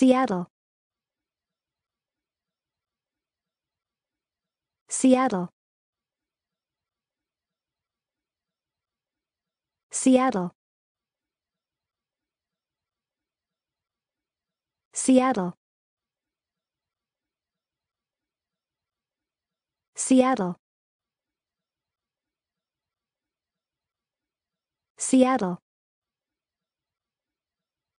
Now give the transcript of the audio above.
Seattle. Seattle. Seattle. Seattle. Seattle. Seattle.